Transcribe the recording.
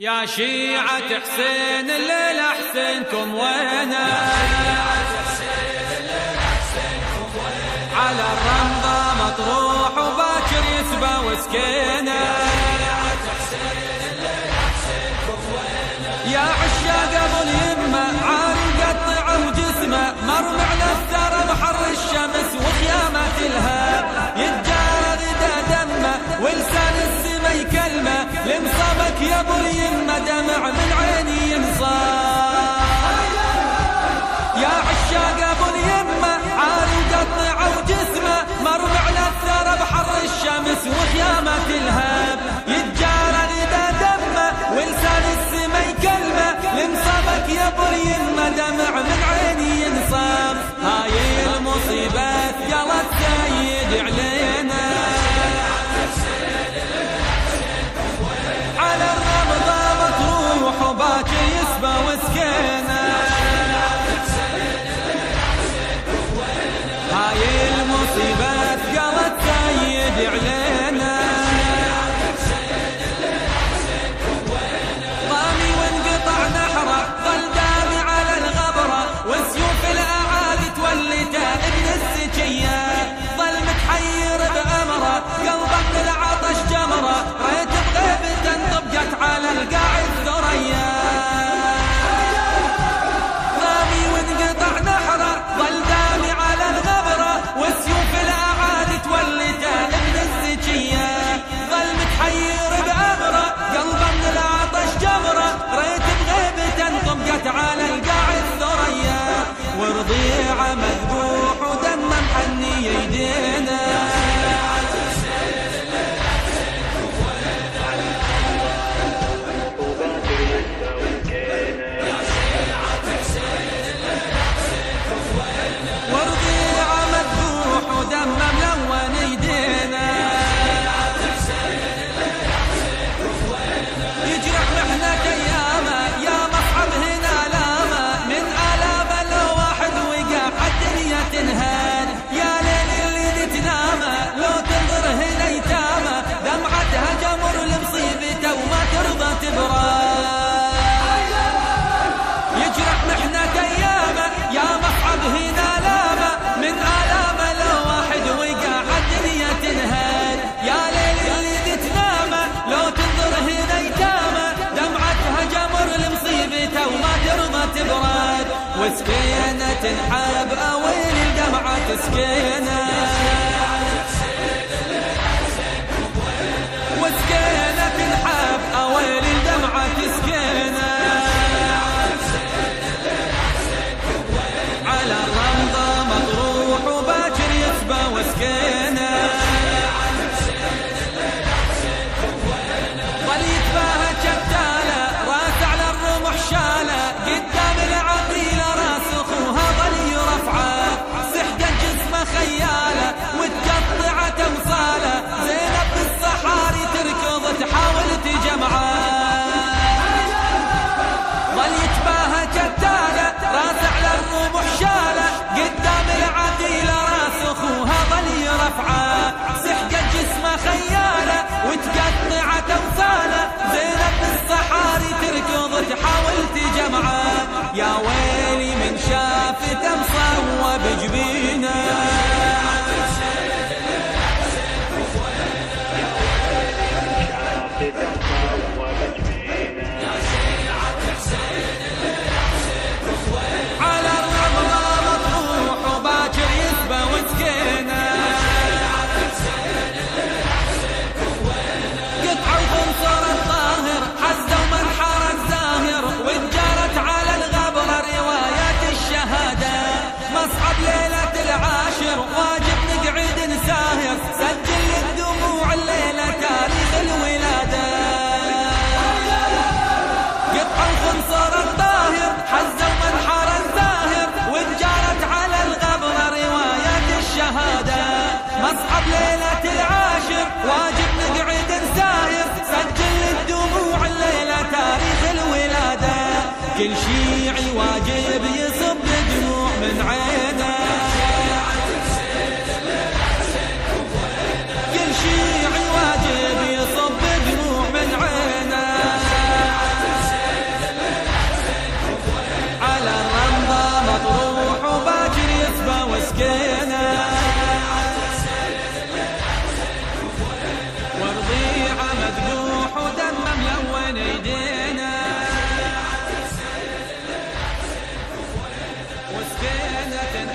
يا شيعة حسين الليل حسينكم وينا على الرمضة مطروح وباكر يسبى وسكينة. الاعلام تنحب أوين الدمعة تسكينة؟ ليلة العاشر واجب نقعد نساير سجل الدموع الليلة تاريخ الولادة. كل شيعي واجب يصب دموع من عينه. وسكينة